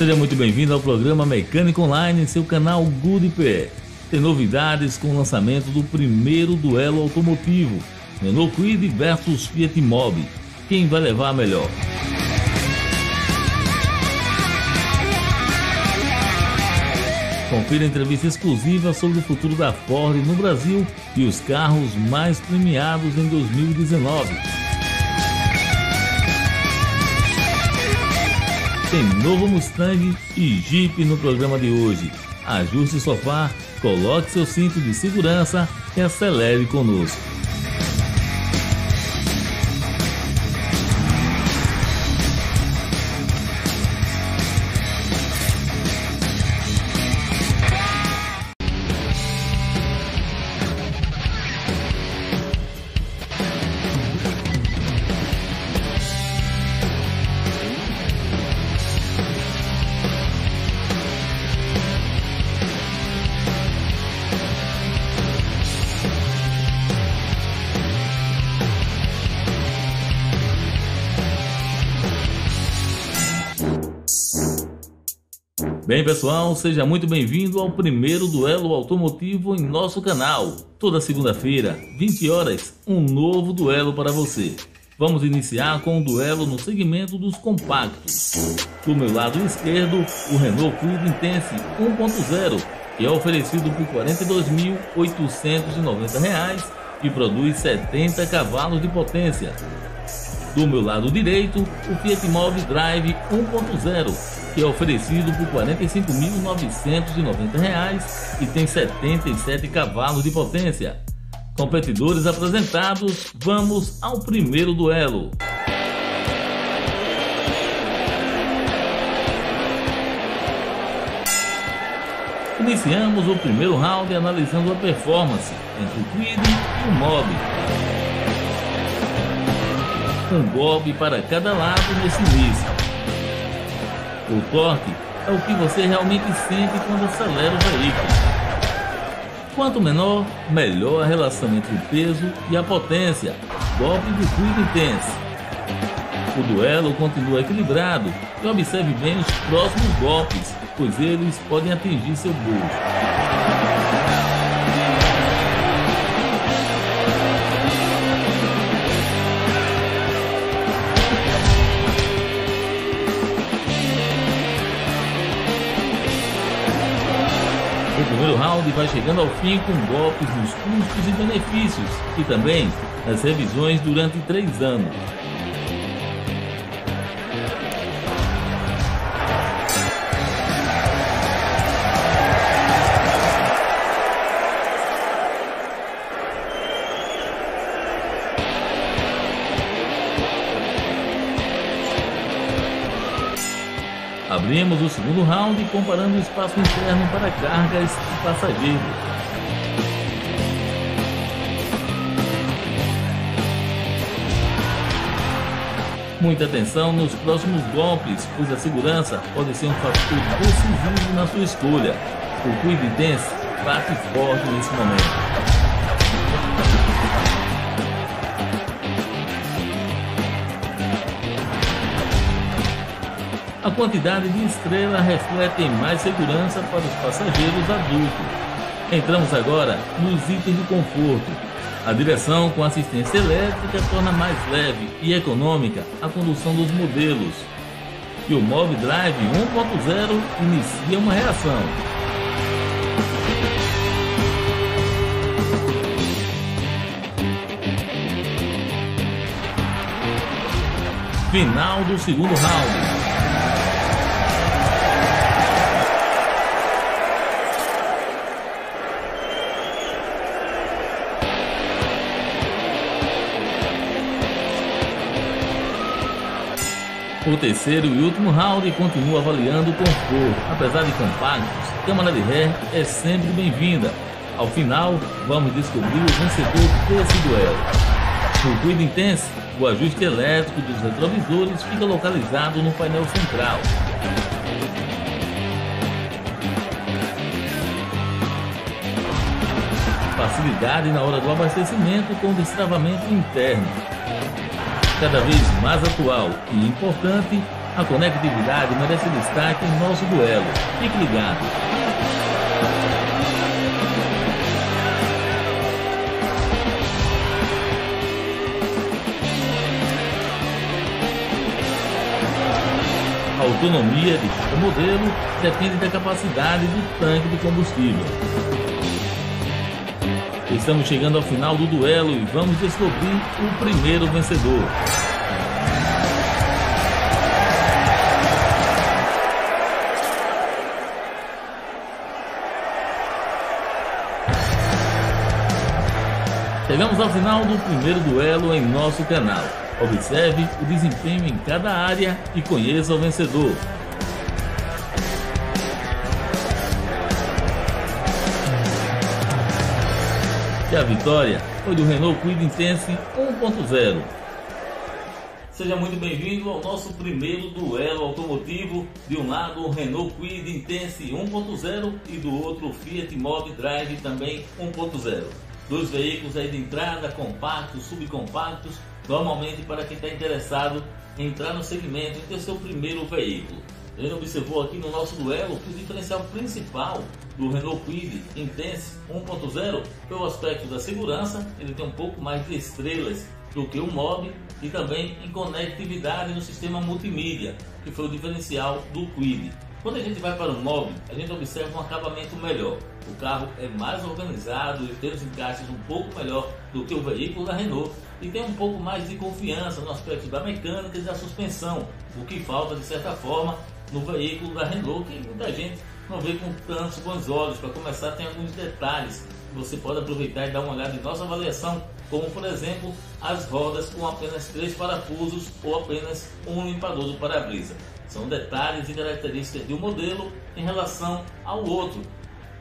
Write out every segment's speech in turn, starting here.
Seja muito bem-vindo ao programa Mecânico Online, seu canal Good Pé. Tem novidades com o lançamento do primeiro duelo automotivo, Renault Kwid versus Fiat Mobi. Quem vai levar a melhor? Confira entrevista exclusiva sobre o futuro da Ford no Brasil e os carros mais premiados em 2019. Tem novo Mustang e Jeep no programa de hoje. Ajuste o sofá, coloque seu cinto de segurança e acelere conosco. Bem, pessoal, seja muito bem-vindo ao primeiro duelo automotivo em nosso canal. Toda segunda-feira, 20 horas, um novo duelo para você. Vamos iniciar com um duelo no segmento dos compactos. Do meu lado esquerdo, o Renault Kwid Intense 1.0, que é oferecido por R$ 42.890 e produz 70 cavalos de potência. Do meu lado direito, o Fiat Mobi Drive 1.0, que é oferecido por R$ 45.990 e tem 77 cavalos de potência. Competidores apresentados, vamos ao primeiro duelo. Iniciamos o primeiro round analisando a performance entre o Quid e o Mob. Um golpe para cada lado nesse início. O torque é o que você realmente sente quando acelera o veículo. Quanto menor, melhor a relação entre o peso e a potência. Golpe do Quick Intense. O duelo continua equilibrado e observe bem os próximos golpes, pois eles podem atingir seu bolso. Primeiro round vai chegando ao fim com golpes nos custos e benefícios e também nas revisões durante três anos. Abrimos o segundo round comparando o espaço interno para cargas e passageiros. Muita atenção nos próximos golpes, pois a segurança pode ser um fator decisivo na sua escolha. O Intense bate forte nesse momento. A quantidade de estrela reflete mais segurança para os passageiros adultos. Entramos agora nos itens de conforto. A direção com assistência elétrica torna mais leve e econômica a condução dos modelos. E o Move Drive 1.0 inicia uma reação. Final do segundo round. O terceiro e último round continua avaliando o conforto. Apesar de compactos, câmara de ré é sempre bem-vinda. Ao final, vamos descobrir o vencedor desse duelo. No Quid Intense, o ajuste elétrico dos retrovisores fica localizado no painel central. Facilidade na hora do abastecimento com destravamento interno cada vez mais atual e importante, A conectividade merece destaque em nosso duelo. Fique ligado. A autonomia de cada modelo depende da capacidade do tanque de combustível. Estamos chegando ao final do duelo e vamos descobrir o primeiro vencedor. Chegamos ao final do primeiro duelo em nosso canal. Observe o desempenho em cada área e conheça o vencedor. E a vitória foi do Renault Kwid Intense 1.0. Seja muito bem-vindo ao nosso primeiro duelo automotivo. De um lado, o Renault Kwid Intense 1.0 e do outro, o Fiat Mobi Drive também 1.0. Dois veículos aí de entrada, compactos, subcompactos, normalmente para quem está interessado em entrar no segmento e ter seu primeiro veículo. A gente observou aqui no nosso duelo que o diferencial principal do Renault Kwid Intense 1.0 foi o aspecto da segurança, ele tem um pouco mais de estrelas do que o Mob e também em conectividade no sistema multimídia, que foi o diferencial do Kwid. Quando a gente vai para o móvel, a gente observa um acabamento melhor. O carro é mais organizado e tem os encaixes um pouco melhor do que o veículo da Renault e tem um pouco mais de confiança no aspecto da mecânica e da suspensão, o que falta de certa forma no veículo da Renault, que muita gente não vê com tantos bons olhos. Para começar, tem alguns detalhes que você pode aproveitar e dar uma olhada em nossa avaliação, como por exemplo as rodas com apenas três parafusos ou apenas um limpador do para-brisa. São detalhes e características de um modelo em relação ao outro.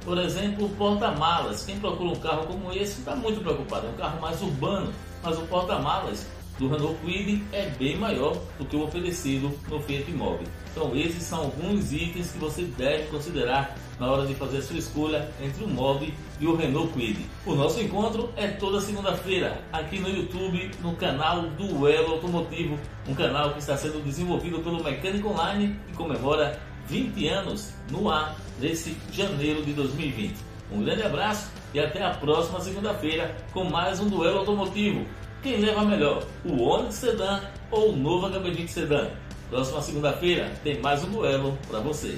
Por exemplo, o porta-malas. Quem procura um carro como esse está muito preocupado. É um carro mais urbano, mas o porta-malas do Renault Kwid é bem maior do que o oferecido no Fiat Mobi. Então esses são alguns itens que você deve considerar na hora de fazer a sua escolha entre o Mobi e o Renault Kwid. O nosso encontro é toda segunda-feira aqui no YouTube, no canal Duelo Automotivo, um canal que está sendo desenvolvido pelo Mecânico Online e comemora 20 anos no ar nesse janeiro de 2020. Um grande abraço e até a próxima segunda-feira com mais um duelo automotivo. Quem leva melhor, o Onix Sedan ou o novo HB20 Sedan? Próxima segunda-feira tem mais um duelo para você.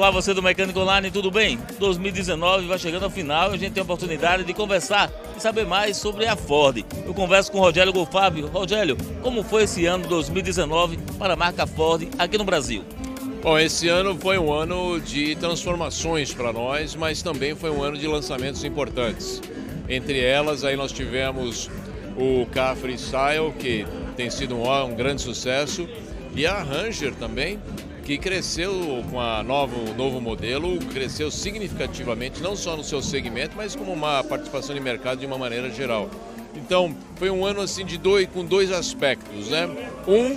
Olá, você do Mecânico Online, tudo bem? 2019 vai chegando ao final e a gente tem a oportunidade de conversar e saber mais sobre a Ford. Eu converso com o Rogério Golfábio. Rogério, como foi esse ano 2019 para a marca Ford aqui no Brasil? Bom, esse ano foi um ano de transformações para nós, mas também foi um ano de lançamentos importantes. Entre elas, aí nós tivemos o Car Freestyle, que tem sido um, um grande sucesso, e a Ranger também, que cresceu com a novo, novo modelo, cresceu significativamente, não só no seu segmento, mas como uma participação de mercado de uma maneira geral. Então, foi um ano assim de dois, com dois aspectos, né? Um,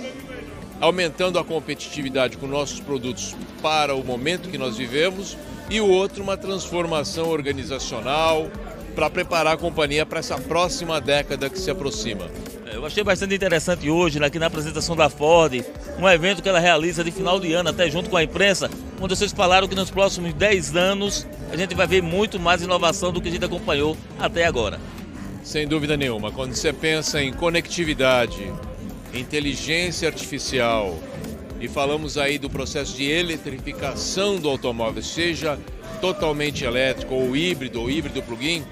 aumentando a competitividade com nossos produtos para o momento que nós vivemos, e o outro, uma transformação organizacional para preparar a companhia para essa próxima década que se aproxima. Eu achei bastante interessante hoje, aqui na apresentação da Ford, um evento que ela realiza de final de ano, até junto com a imprensa, onde vocês falaram que nos próximos 10 anos a gente vai ver muito mais inovação do que a gente acompanhou até agora. Sem dúvida nenhuma. Quando você pensa em conectividade, inteligência artificial e falamos aí do processo de eletrificação do automóvel, seja totalmente elétrico ou híbrido ou híbrido plug-in,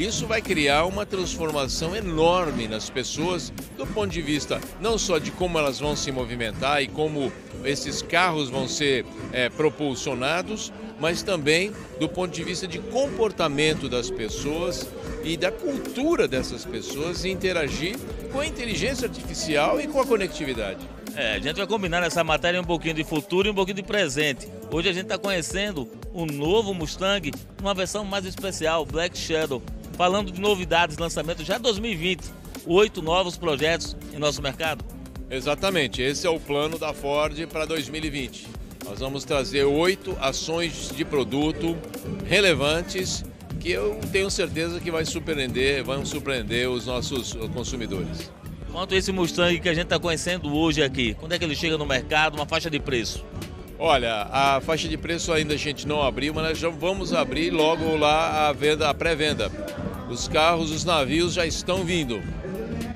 isso vai criar uma transformação enorme nas pessoas do ponto de vista não só de como elas vão se movimentar e como esses carros vão ser é, propulsionados, mas também do ponto de vista de comportamento das pessoas e da cultura dessas pessoas em interagir com a inteligência artificial e com a conectividade. É, a gente vai combinar nessa matéria um pouquinho de futuro e um pouquinho de presente. Hoje a gente está conhecendo o novo Mustang, uma versão mais especial, Black Shadow. Falando de novidades, lançamento já 2020, oito novos projetos em nosso mercado. Exatamente, esse é o plano da Ford para 2020. Nós vamos trazer oito ações de produto relevantes que eu tenho certeza que vai surpreender, vão surpreender os nossos consumidores. Quanto esse Mustang que a gente está conhecendo hoje aqui, quando é que ele chega no mercado, uma faixa de preço? Olha, a faixa de preço ainda a gente não abriu, mas nós já vamos abrir logo lá a venda, a pré-venda. Os carros, os navios já estão vindo.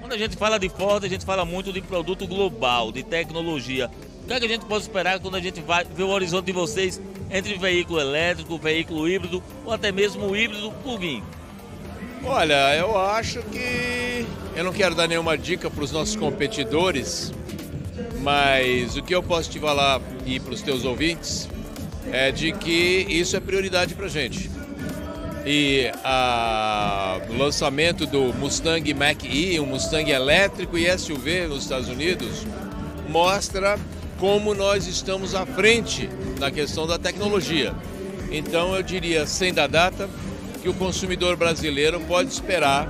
Quando a gente fala de Ford, a gente fala muito de produto global, de tecnologia. O que, é que a gente pode esperar quando a gente vai ver o horizonte de vocês entre veículo elétrico, veículo híbrido ou até mesmo o híbrido plug-in? Olha, eu acho que eu não quero dar nenhuma dica para os nossos competidores, mas o que eu posso te falar e para os teus ouvintes é de que isso é prioridade para a gente. E o lançamento do Mustang Mach-E, um Mustang elétrico e SUV nos Estados Unidos, mostra como nós estamos à frente na questão da tecnologia. Então eu diria, sem da data, que o consumidor brasileiro pode esperar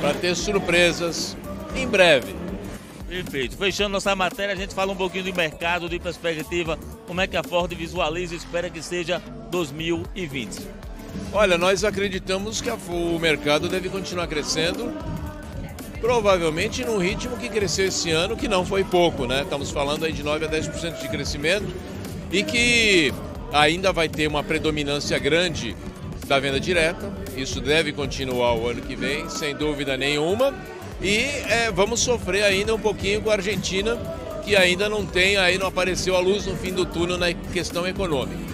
para ter surpresas em breve. Perfeito. Fechando nossa matéria, a gente fala um pouquinho de mercado, de perspectiva, como é que a Ford visualiza e espera que seja 2020. Olha, nós acreditamos que o mercado deve continuar crescendo provavelmente num ritmo que cresceu esse ano, que não foi pouco, né? Estamos falando aí de 9 a 10% de crescimento e que ainda vai ter uma predominância grande da venda direta. Isso deve continuar o ano que vem, sem dúvida nenhuma. E é, vamos sofrer ainda um pouquinho com a Argentina, que ainda não tem, aí não apareceu a luz no fim do túnel na questão econômica.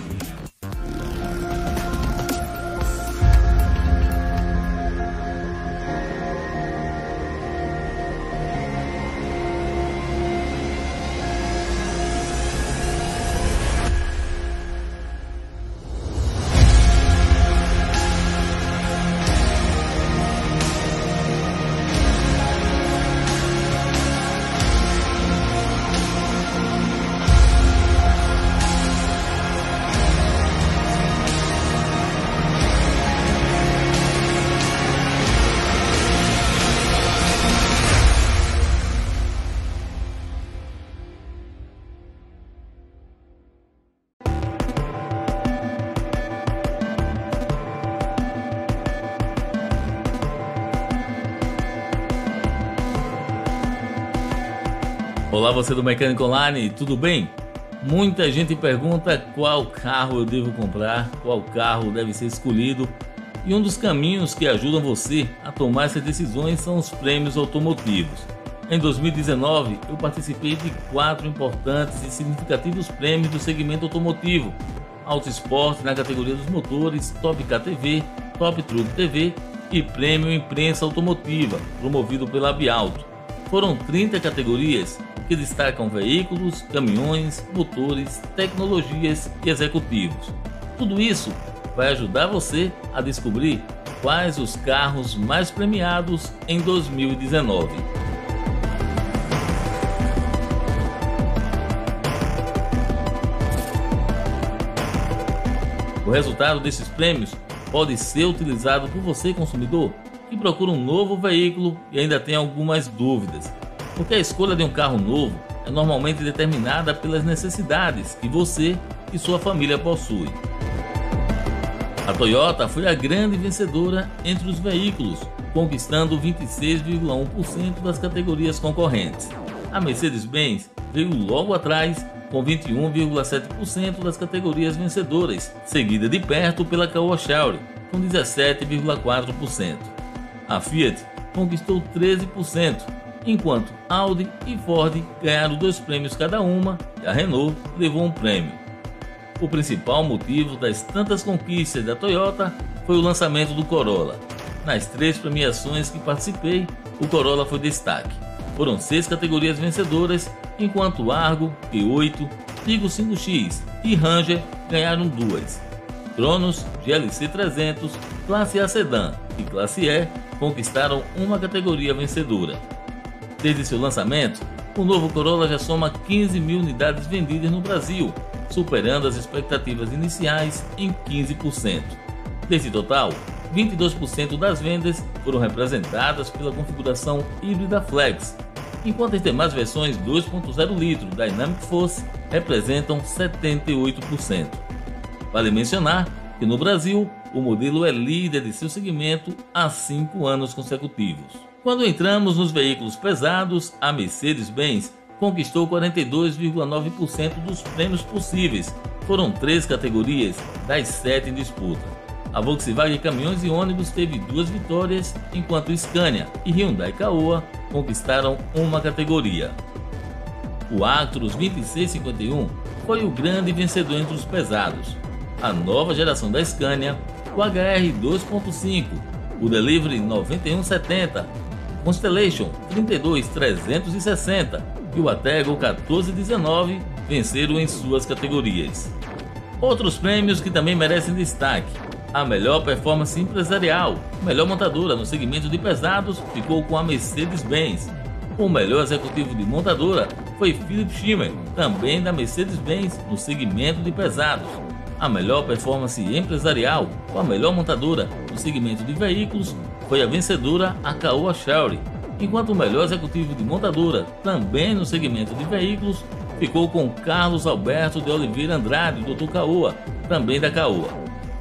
Olá, você do Mecânico Online, tudo bem? Muita gente pergunta qual carro eu devo comprar, qual carro deve ser escolhido. E um dos caminhos que ajudam você a tomar essas decisões são os prêmios automotivos. Em 2019, eu participei de quatro importantes e significativos prêmios do segmento automotivo: Auto Esporte na categoria dos motores, Top KTV, Top Truck TV e Prêmio Imprensa Automotiva, promovido pela Bialto. Foram 30 categorias que destacam veículos, caminhões, motores, tecnologias e executivos. Tudo isso vai ajudar você a descobrir quais os carros mais premiados em 2019. O resultado desses prêmios pode ser utilizado por você, consumidor, que procura um novo veículo e ainda tem algumas dúvidas porque a escolha de um carro novo é normalmente determinada pelas necessidades que você e sua família possuem. A Toyota foi a grande vencedora entre os veículos, conquistando 26,1% das categorias concorrentes. A Mercedes-Benz veio logo atrás com 21,7% das categorias vencedoras, seguida de perto pela Chery com 17,4%. A Fiat conquistou 13%, enquanto Audi e Ford ganharam dois prêmios cada uma e a Renault levou um prêmio. O principal motivo das tantas conquistas da Toyota foi o lançamento do Corolla. Nas três premiações que participei, o Corolla foi destaque. Foram seis categorias vencedoras, enquanto Argo, Q8, Tigo 5X e Ranger ganharam duas. Cronos, GLC 300, Classe A Sedan e Classe E conquistaram uma categoria vencedora. Desde seu lançamento, o novo Corolla já soma 15 mil unidades vendidas no Brasil, superando as expectativas iniciais em 15%. Desse total, 22% das vendas foram representadas pela configuração híbrida Flex, enquanto as demais versões 2.0 litro Dynamic Force representam 78%. Vale mencionar que no Brasil o modelo é líder de seu segmento há cinco anos consecutivos. Quando entramos nos veículos pesados, a Mercedes-Benz conquistou 42,9% dos prêmios possíveis. Foram três categorias das sete em disputa. A Volkswagen Caminhões e Ônibus teve duas vitórias, enquanto Scania e Hyundai Caoa conquistaram uma categoria. O Actros 2651 foi o grande vencedor entre os pesados. A nova geração da Scania, o HR 2.5, o Delivery 9170, Constellation 32360 e o Atego 1419 venceram em suas categorias. Outros prêmios que também merecem destaque a melhor performance empresarial, melhor montadora no segmento de pesados ficou com a Mercedes-Benz. O melhor executivo de montadora foi Philip Schimmer, também da Mercedes-Benz, no segmento de pesados. A melhor performance empresarial, com a melhor montadora no segmento de veículos, foi a vencedora a Caoa Sherry, enquanto o melhor executivo de montadora, também no segmento de veículos, ficou com Carlos Alberto de Oliveira Andrade, do. Caoa, também da Caoa.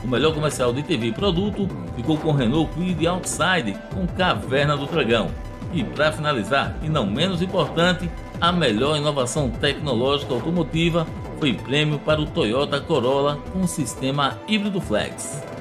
O melhor comercial de TV e produto ficou com Renault Kwid Outside com Caverna do Dragão. E para finalizar, e não menos importante, a melhor inovação tecnológica automotiva foi prêmio para o Toyota Corolla com sistema híbrido flex.